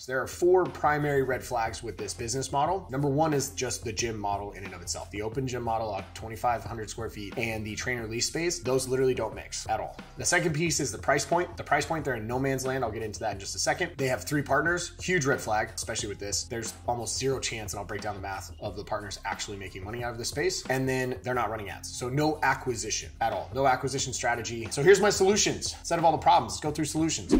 So there are four primary red flags with this business model. Number one is just the gym model in and of itself. The open gym model of 2,500 square feet and the trainer lease space, those literally don't mix at all. The second piece is the price point. The price point, they're in no man's land. I'll get into that in just a second. They have three partners, huge red flag, especially with this. There's almost zero chance, and I'll break down the math of the partners actually making money out of this space. And then they're not running ads. So no acquisition at all. No acquisition strategy. So here's my solutions. Instead of all the problems, go through solutions.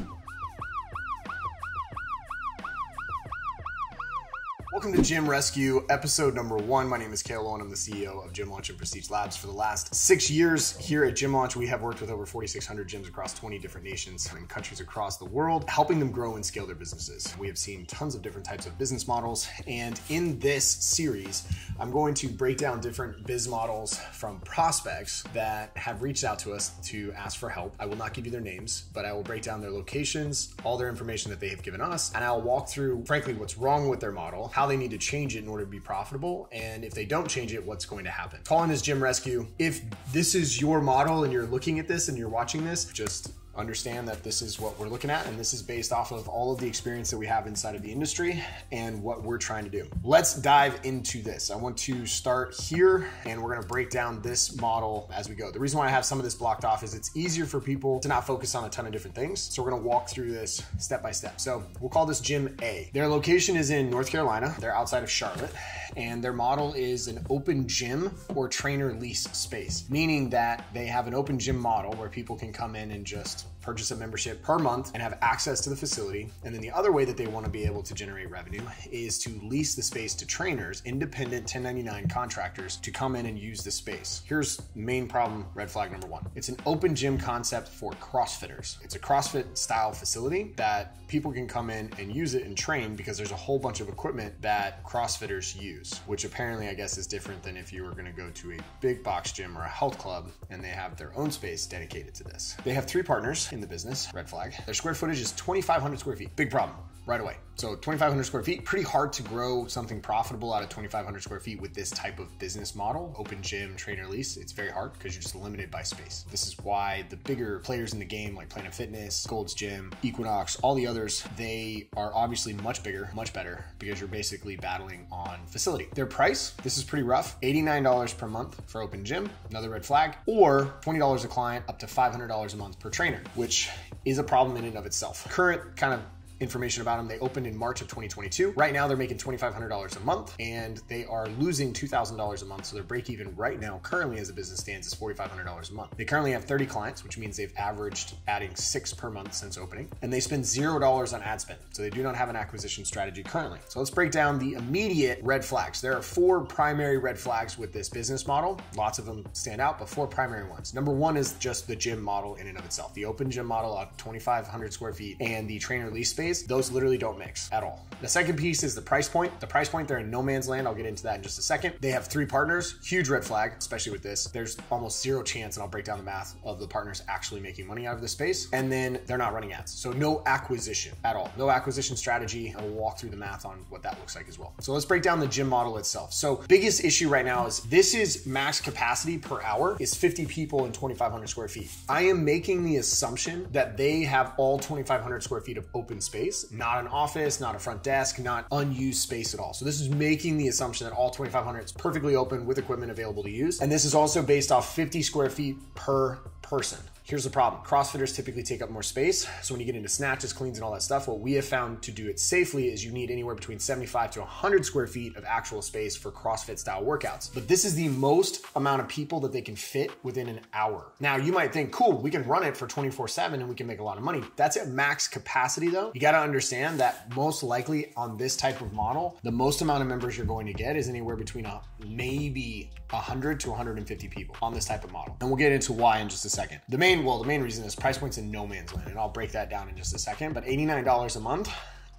Welcome to Gym Rescue, episode number one. My name is Kale Lowen. I'm the CEO of Gym Launch and Prestige Labs. For the last six years here at Gym Launch, we have worked with over 4,600 gyms across 20 different nations and countries across the world, helping them grow and scale their businesses. We have seen tons of different types of business models. And in this series, I'm going to break down different biz models from prospects that have reached out to us to ask for help. I will not give you their names, but I will break down their locations, all their information that they have given us, and I'll walk through, frankly, what's wrong with their model, how they need to change it in order to be profitable. And if they don't change it, what's going to happen? Calling this Gym Rescue. If this is your model and you're looking at this and you're watching this, just understand that this is what we're looking at and this is based off of all of the experience that we have inside of the industry and what we're trying to do. Let's dive into this. I want to start here and we're going to break down this model as we go. The reason why I have some of this blocked off is it's easier for people to not focus on a ton of different things. So we're going to walk through this step by step. So we'll call this Gym A. Their location is in North Carolina. They're outside of Charlotte and their model is an open gym or trainer lease space, meaning that they have an open gym model where people can come in and just purchase a membership per month and have access to the facility. And then the other way that they want to be able to generate revenue is to lease the space to trainers, independent 1099 contractors to come in and use the space. Here's main problem, red flag number one. It's an open gym concept for CrossFitters. It's a CrossFit style facility that people can come in and use it and train because there's a whole bunch of equipment that CrossFitters use, which apparently I guess is different than if you were going to go to a big box gym or a health club and they have their own space dedicated to this. They have three partners in the business, red flag. Their square footage is 2,500 square feet. Big problem right away. So 2,500 square feet, pretty hard to grow something profitable out of 2,500 square feet with this type of business model. Open gym, trainer lease, it's very hard because you're just limited by space. This is why the bigger players in the game like Planet Fitness, Gold's Gym, Equinox, all the others, they are obviously much bigger, much better because you're basically battling on facility. Their price, this is pretty rough, $89 per month for open gym, another red flag, or $20 a client up to $500 a month per trainer, which is a problem in and of itself. Current kind of information about them. They opened in March of 2022. Right now, they're making $2,500 a month and they are losing $2,000 a month. So their break even right now, currently as a business stands, is $4,500 a month. They currently have 30 clients, which means they've averaged adding six per month since opening. And they spend $0 on ad spend. So they do not have an acquisition strategy currently. So let's break down the immediate red flags. There are four primary red flags with this business model. Lots of them stand out, but four primary ones. Number one is just the gym model in and of itself. The open gym model of 2,500 square feet and the trainer lease space those literally don't mix at all. The second piece is the price point. The price point, they're in no man's land. I'll get into that in just a second. They have three partners, huge red flag, especially with this. There's almost zero chance, and I'll break down the math of the partners actually making money out of this space. And then they're not running ads. So no acquisition at all. No acquisition strategy. And I will walk through the math on what that looks like as well. So let's break down the gym model itself. So biggest issue right now is this is max capacity per hour is 50 people in 2,500 square feet. I am making the assumption that they have all 2,500 square feet of open space space, not an office, not a front desk, not unused space at all. So this is making the assumption that all 2500 is perfectly open with equipment available to use. And this is also based off 50 square feet per person. Here's the problem. CrossFitters typically take up more space. So when you get into snatches, cleans, and all that stuff, what we have found to do it safely is you need anywhere between 75 to 100 square feet of actual space for CrossFit style workouts. But this is the most amount of people that they can fit within an hour. Now you might think, cool, we can run it for 24 seven and we can make a lot of money. That's at max capacity though. You got to understand that most likely on this type of model, the most amount of members you're going to get is anywhere between a, maybe 100 to 150 people on this type of model. And we'll get into why in just a second. The main, well, the main reason is price points in no man's land, and I'll break that down in just a second. But $89 a month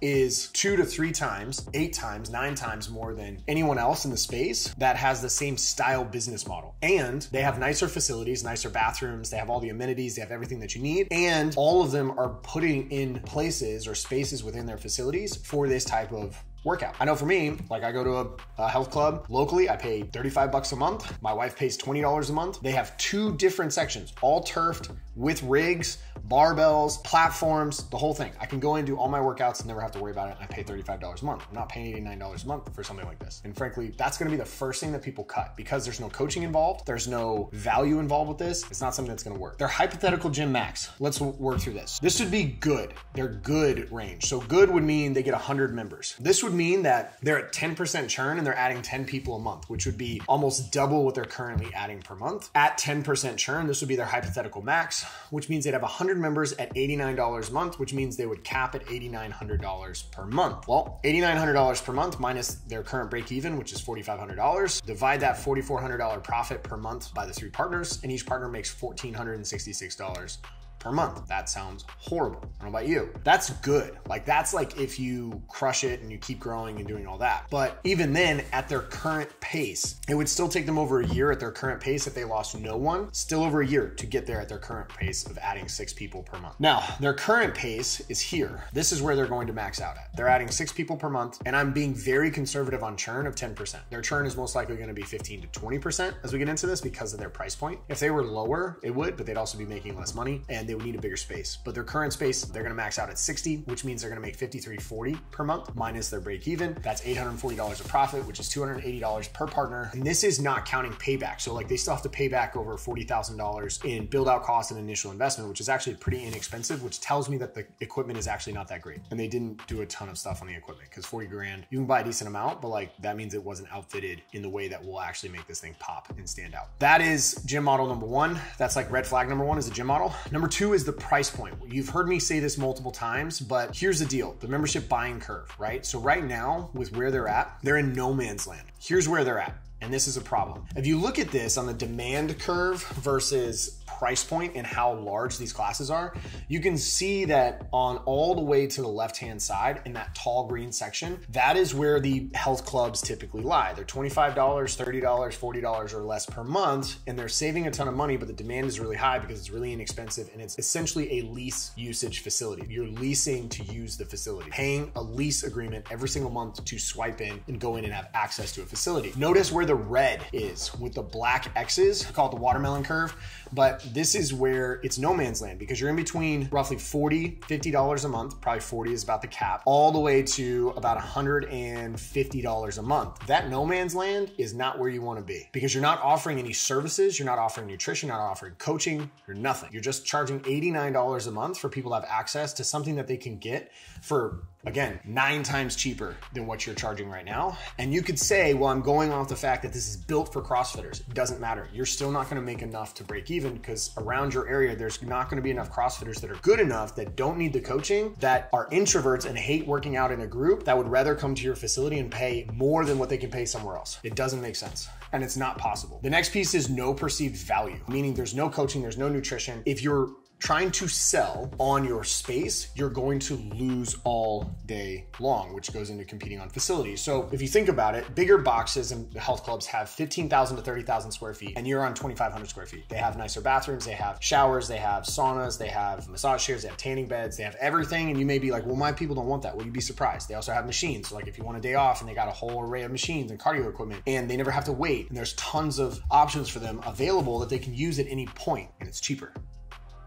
is two to three times, eight times, nine times more than anyone else in the space that has the same style business model. And they have nicer facilities, nicer bathrooms, they have all the amenities, they have everything that you need. And all of them are putting in places or spaces within their facilities for this type of workout. I know for me, like I go to a, a health club locally, I pay 35 bucks a month. My wife pays $20 a month. They have two different sections, all turfed with rigs, barbells, platforms, the whole thing. I can go and do all my workouts and never have to worry about it. I pay $35 a month. I'm not paying $89 a month for something like this. And frankly, that's gonna be the first thing that people cut because there's no coaching involved, there's no value involved with this. It's not something that's gonna work. Their hypothetical gym max. Let's work through this. This would be good. They're good range. So good would mean they get 100 members. This would mean that they're at 10% churn and they're adding 10 people a month, which would be almost double what they're currently adding per month. At 10% churn, this would be their hypothetical max, which means they'd have 100 members at $89 a month, which means they would cap at $8,900 per month. Well, $8,900 per month minus their current break even, which is $4,500. Divide that $4,400 profit per month by the three partners, and each partner makes $1,466 per month. That sounds horrible. I don't know about you. That's good. Like that's like if you crush it and you keep growing and doing all that. But even then, at their current pace, it would still take them over a year at their current pace if they lost no one, still over a year to get there at their current pace of adding six people per month. Now, their current pace is here. This is where they're going to max out at. They're adding six people per month, and I'm being very conservative on churn of 10%. Their churn is most likely going to be 15 to 20% as we get into this because of their price point. If they were lower, it would, but they'd also be making less money and they would need a bigger space. But their current space, they're gonna max out at 60, which means they're gonna make 53.40 per month minus their break even. That's $840 of profit, which is $280 per partner. And this is not counting payback. So like they still have to pay back over $40,000 in build out costs and initial investment, which is actually pretty inexpensive, which tells me that the equipment is actually not that great. And they didn't do a ton of stuff on the equipment because 40 grand, you can buy a decent amount, but like that means it wasn't outfitted in the way that will actually make this thing pop and stand out. That is gym model number one. That's like red flag number one is the gym model. Number two is the price point. You've heard me say this multiple times, but here's the deal the membership buying curve, right? So, right now, with where they're at, they're in no man's land. Here's where they're at. And this is a problem. If you look at this on the demand curve versus price point and how large these classes are, you can see that on all the way to the left hand side in that tall green section, that is where the health clubs typically lie. They're $25, $30, $40 or less per month, and they're saving a ton of money, but the demand is really high because it's really inexpensive and it's essentially a lease usage facility. You're leasing to use the facility, paying a lease agreement every single month to swipe in and go in and have access to a facility. Notice where the red is with the black X's, called the watermelon curve, but this is where it's no man's land because you're in between roughly 40 $50 a month, probably 40 is about the cap, all the way to about $150 a month. That no man's land is not where you want to be because you're not offering any services, you're not offering nutrition, you're not offering coaching, you're nothing. You're just charging $89 a month for people to have access to something that they can get for again nine times cheaper than what you're charging right now. And you could say well i'm going off the fact that this is built for crossfitters. It doesn't matter. You're still not going to make enough to break even because around your area there's not going to be enough crossfitters that are good enough that don't need the coaching that are introverts and hate working out in a group that would rather come to your facility and pay more than what they can pay somewhere else. It doesn't make sense and it's not possible. The next piece is no perceived value meaning there's no coaching there's no nutrition. If you're trying to sell on your space, you're going to lose all day long, which goes into competing on facilities. So if you think about it, bigger boxes and health clubs have 15,000 to 30,000 square feet, and you're on 2,500 square feet. They have nicer bathrooms, they have showers, they have saunas, they have massage chairs, they have tanning beds, they have everything. And you may be like, well, my people don't want that. Well, you'd be surprised. They also have machines. So like if you want a day off and they got a whole array of machines and cardio equipment, and they never have to wait, and there's tons of options for them available that they can use at any point, and it's cheaper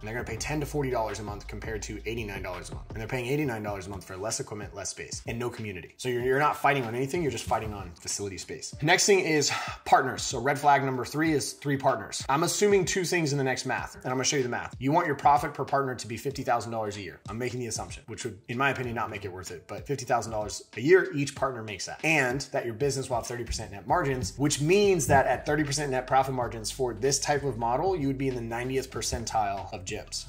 and they're to pay 10 to 40 dollars a month compared to 89 dollars a month. And they're paying 89 dollars a month for less equipment less space and no community. So you're, you're not fighting on anything you're just fighting on facility space. Next thing is partners. So red flag number three is three partners. I'm assuming two things in the next math and i'm to show you the math. You want your profit per partner to be $50000 a year. I'm making the assumption which would in my opinion not make it worth it but $50000 a year each partner makes that. And that your business will have 30% net margins which means that at 30% net profit margins for this type of model you would be in the 90th percentile of gyms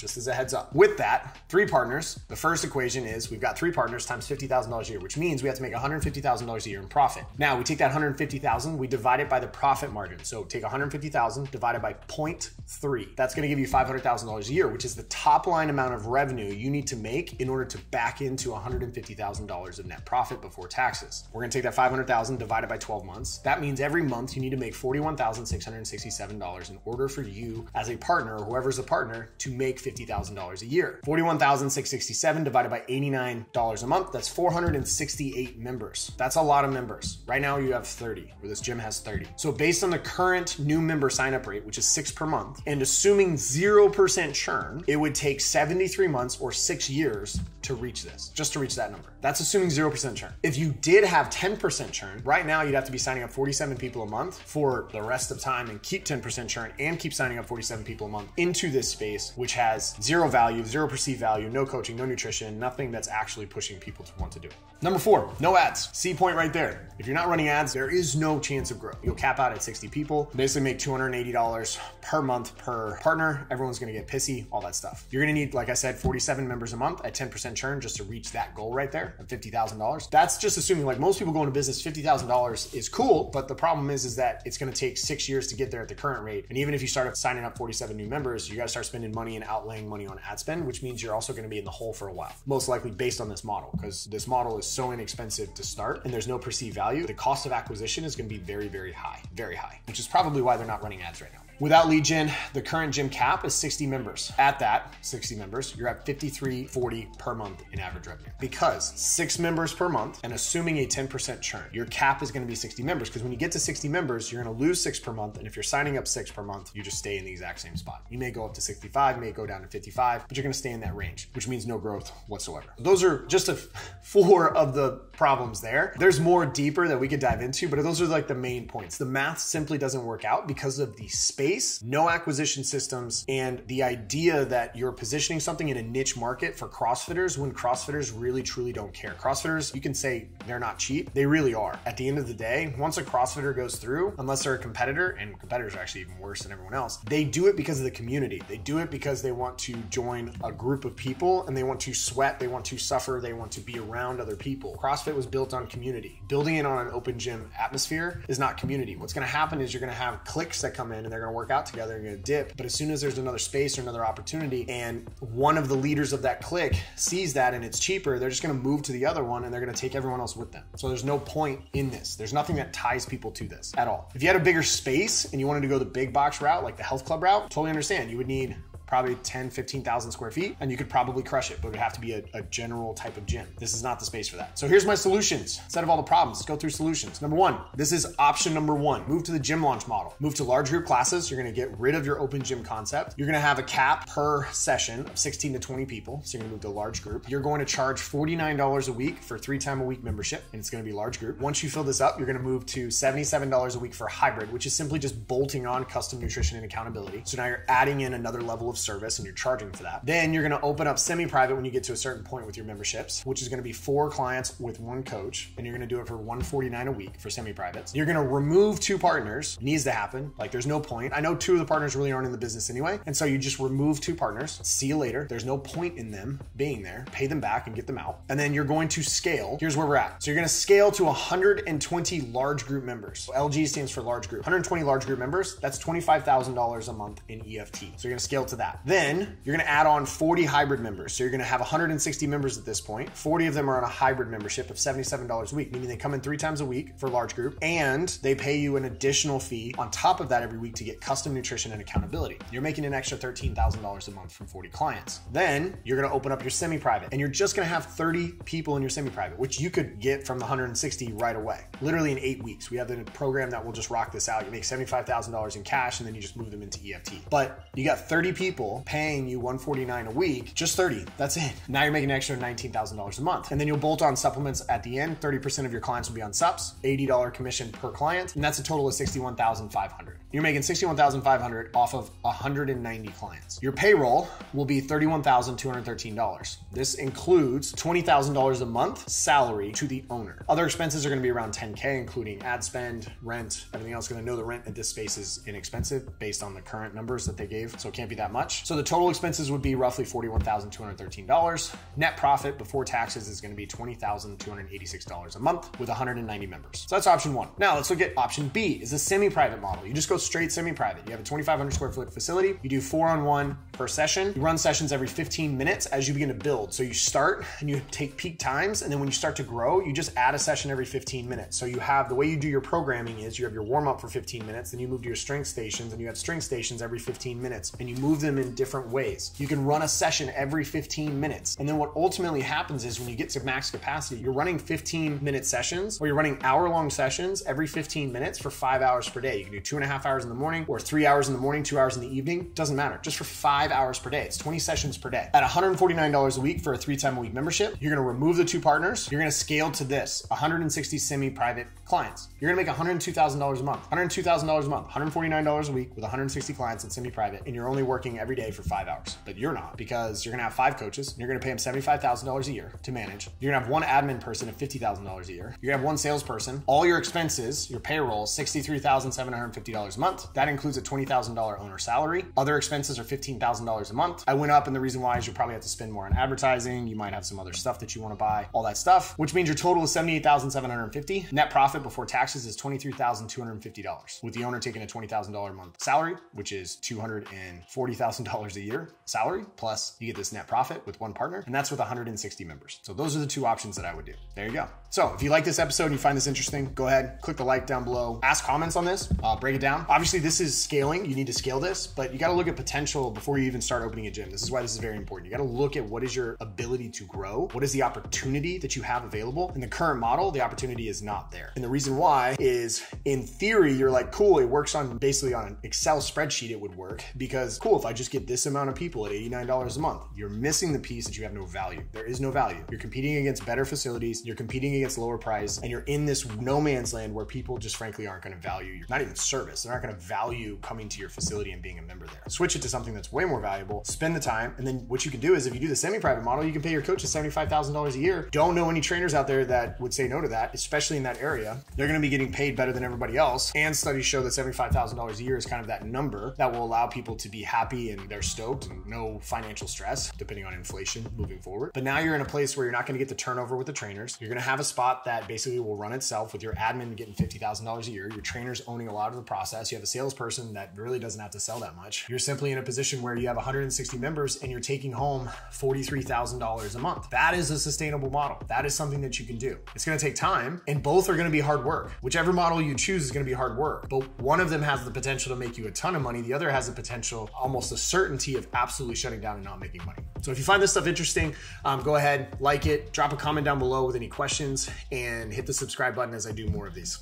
just as a heads up. With that, three partners. The first equation is we've got three partners times $50,000 a year, which means we have to make $150,000 a year in profit. Now we take that 150,000, we divide it by the profit margin. So take 150,000 divided by 0.3. That's going to give you $500,000 a year, which is the top line amount of revenue you need to make in order to back into $150,000 of net profit before taxes. We're going to take that 500,000 divided by 12 months. That means every month you need to make $41,667 in order for you as a partner or whoever's a partner to make $50,000 a year. 41,667 divided by $89 a month, that's 468 members. That's a lot of members. Right now you have 30, or this gym has 30. So based on the current new member sign up rate, which is six per month, and assuming 0% churn, it would take 73 months or six years to reach this, just to reach that number. That's assuming 0% churn. If you did have 10% churn, right now you'd have to be signing up 47 people a month for the rest of time and keep 10% churn and keep signing up 47 people a month into this space, which has zero value, zero perceived value, no coaching, no nutrition, nothing that's actually pushing people to want to do it. Number four, no ads. C point right there. If you're not running ads, there is no chance of growth. You'll cap out at 60 people, basically make $280 per month per partner. Everyone's gonna get pissy, all that stuff. You're gonna need, like I said, 47 members a month at 10% churn just to reach that goal right there of $50,000. That's just assuming like most people go into business, $50,000 is cool, but the problem is, is that it's gonna take six years to get there at the current rate. And even if you start signing up 47 new members, you gotta start spending money and outlaying money on ad spend, which means you're also gonna be in the hole for a while. Most likely based on this model, because this model is so inexpensive to start and there's no perceived value. The cost of acquisition is gonna be very, very high, very high, which is probably why they're not running ads right now. Without gen, the current gym cap is 60 members. At that 60 members, you're at 5340 per month in average revenue. Because six members per month and assuming a 10% churn, your cap is going to be 60 members. Because when you get to 60 members, you're going to lose six per month. And if you're signing up six per month, you just stay in the exact same spot. You may go up to 65, may go down to 55, but you're going to stay in that range, which means no growth whatsoever. Those are just a four of the problems there. There's more deeper that we could dive into, but those are like the main points. The math simply doesn't work out because of the space no acquisition systems, and the idea that you're positioning something in a niche market for CrossFitters when CrossFitters really truly don't care. CrossFitters, you can say they're not cheap. They really are. At the end of the day, once a CrossFitter goes through, unless they're a competitor, and competitors are actually even worse than everyone else, they do it because of the community. They do it because they want to join a group of people and they want to sweat, they want to suffer, they want to be around other people. CrossFit was built on community. Building it on an open gym atmosphere is not community. What's going to happen is you're going to have cliques that come in and they're going to work out together and going to dip. But as soon as there's another space or another opportunity, and one of the leaders of that clique sees that and it's cheaper, they're just to move to the other one and they're going to take everyone else with them. So there's no point in this. There's nothing that ties people to this at all. If you had a bigger space and you wanted to go the big box route, like the health club route, totally understand. You would need probably 10, 15,000 square feet, and you could probably crush it, but it would have to be a, a, general type of gym. This is not the space for that. So here's my solutions. Instead of all the problems, let's go through solutions. Number one, this is option number one. Move to the gym launch model. Move to large group classes. You're gonna get rid of your open gym concept. You're gonna have a cap per session of 16 to 20 people. So you're gonna move to large group. You're going to charge $49 a week for three time a week membership, and it's gonna be large group. Once you fill this up, you're gonna move to $77 a week for hybrid, which is simply just bolting on custom nutrition and accountability. So now you're adding in another level of service and you're charging for that. Then you're going to open up semi-private when you get to a certain point with your memberships, which is going to be four clients with one coach, and you're going to do it for 149 a week for semi-privates. You're going to remove two partners. Needs to happen. Like there's no point. I know two of the partners really aren't in the business anyway, and so you just remove two partners. See you later. There's no point in them being there. Pay them back and get them out. And then you're going to scale. Here's where we're at. So you're going to scale to 120 large group members. So LG stands for large group. 120 large group members. That's $25,000 a month in EFT. So you're going to scale to that. Then you're going to add on 40 hybrid members. So you're going to have 160 members at this point. 40 of them are on a hybrid membership of $77 a week, meaning they come in three times a week for a large group and they pay you an additional fee on top of that every week to get custom nutrition and accountability. You're making an extra $13,000 a month from 40 clients. Then you're going to open up your semi private and you're just going to have 30 people in your semi private, which you could get from the 160 right away, literally in eight weeks. We have the program that will just rock this out. You make $75,000 in cash and then you just move them into EFT. But you got 30 people paying you 149 a week, just 30. That's it. Now you're making an extra $19,000 a month. And then you'll bolt on supplements at the end. 30% of your clients will be on subs, $80 commission per client, and that's a total of 61,500. You're making 61,500 off of 190 clients. Your payroll will be $31,213. This includes $20,000 a month salary to the owner. Other expenses are going to be around 10k including ad spend, rent, everything else. Going to know the rent at this space is inexpensive based on the current numbers that they gave, so it can't be that much. So the total expenses would be roughly $41,213. Net profit before taxes is going to be $20,286 a month with 190 members. So that's option 1. Now, let's look at option B is a semi-private model. You just go straight semi-private. You have a 2,500 square foot facility. You do four on one per session. You run sessions every 15 minutes as you begin to build. So you start and you take peak times, and then when you start to grow, you just add a session every 15 minutes. So you have the way you do your programming is you have your warm up for 15 minutes, then you move to your strength stations, and you have strength stations every 15 minutes, and you move them them in different ways. You can run a session every 15 minutes. And then what ultimately happens is when you get to max capacity, you're running 15 minute sessions or you're running hour long sessions every 15 minutes for five hours per day. You can do two and a half hours in the morning or three hours in the morning, two hours in the evening. Doesn't matter. Just for five hours per day. It's 20 sessions per day. At $149 a week for a three time a week membership, you're going to remove the two partners. You're going to scale to this 160 semi private clients. You're going to make $102,000 a month. $102,000 a month, $149 a week with 160 clients in semi private, and you're only working every day for five hours. But you're not because you're going to have five coaches. You're going to pay them $75,000 a year to manage. You're going to have one admin person at $50,000 a year. You're going to have one salesperson. All your expenses, your payroll, $63,750 a month. That includes a $20,000 owner salary. Other expenses are $15,000 a month. I went up, and the reason why is you'll probably have to spend more on advertising. You might have some other stuff that you want to buy, all that stuff, which means your total is 78,750. Net profit before taxes is $23,250 with the owner taking a $20,000 a month salary, which is $240,000 a year salary. Plus, you get this net profit with one partner, and that's with 160 members. So, those are the two options that I would do. There you go. So, if you like this episode and you find this interesting, go ahead, click the like down below, ask comments on this, uh, break it down. Obviously, this is scaling. You need to scale this, but you got to look at potential before you even start opening a gym. This is why this is very important. You got to look at what is your ability to grow, what is the opportunity that you have available. In the current model, the opportunity is not there. And the reason why is in theory, you're like, cool, it works on basically on an Excel spreadsheet, it would work because cool, if I just get this amount of people at $89 a month, you're missing the piece that you have no value. There is no value. You're competing against better facilities, you're competing against lower price, and you're in this no man's land where people just frankly aren't going to value your not even service. They're not going to value coming to your facility and being a member there. Switch it to something that's way more valuable, spend the time, and then what you can do is if you do the semi-private model, you can pay your coaches $75,000 a year. Don't know any trainers out there that would say no to that, especially in that area. They're going to be getting paid better than everybody else. And studies show that $75,000 a year is kind of that number that will allow people to be happy and they're stoked and no financial stress, depending on inflation moving forward. But now you're in a place where you're not going to get the turnover with the trainers. You're going to have a spot that basically will run itself with your admin getting $50,000 a year, your trainers owning a lot of the process. You have a salesperson that really doesn't have to sell that much. You're simply in a position where you have 160 members and you're taking home $43,000 a month. That is a sustainable model. That is something that you can do. It's going to take time and both are going to be hard work. Whichever model you choose is going to be hard work, but one of them has the potential to make you a ton of money. The other has the potential, almost a certainty of absolutely shutting down and not making money. So if you find this stuff interesting, um, go ahead, like it, drop a comment down below with any questions, and hit the subscribe button as I do more of these.